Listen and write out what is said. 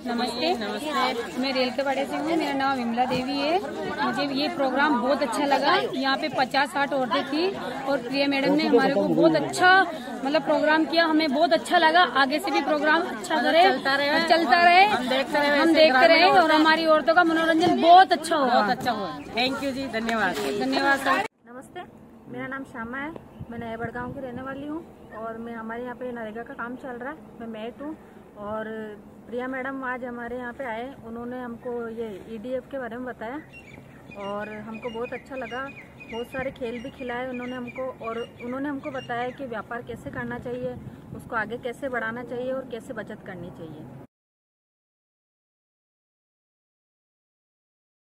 नमस्ते। नमस्ते। मैं रेल के बड़े से हूँ मेरा नाम विमला देवी है। मुझे ये प्रोग्राम बहुत अच्छा लगा। यहाँ पे पचास साठ औरतें थी और प्रिया मैडम ने हमारे को बहुत अच्छा मतलब प्रोग्राम किया। हमें बहुत अच्छा लगा। आगे से भी प्रोग्राम अच्छा करे चलता रहे। चलता रहे। हम देखते रहे हम वैसे देखते रहे ग्रामीण और हमारी औरतों का मनोरंजन बहुत अच्छा बहुत अच्छा हुआ। थैंक यू जी धन्यवाद। धन्यवाद सर। नमस्ते मेरा नाम श्यामा है। मैं नए बड़गांव की रहने वाली हूँ और मैं हमारे यहाँ पे नरेगा का काम चल रहा है। मैं मेट हूँ और प्रिया मैडम आज हमारे यहाँ पे आए। उन्होंने हमको ये ईडीएफ के बारे में बताया और हमको बहुत अच्छा लगा। बहुत सारे खेल भी खिलाए उन्होंने हमको और उन्होंने हमको बताया कि व्यापार कैसे करना चाहिए, उसको आगे कैसे बढ़ाना चाहिए और कैसे बचत करनी चाहिए।